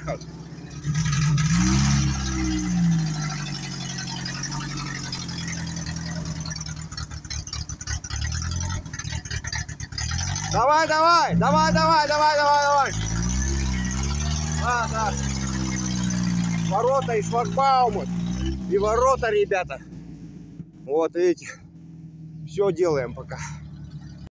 поехал. Давай, давай, давай, давай, давай, давай, давай. Да, да. Ворота и шлагбаумы. И ворота, ребята. Вот видите. Все делаем пока.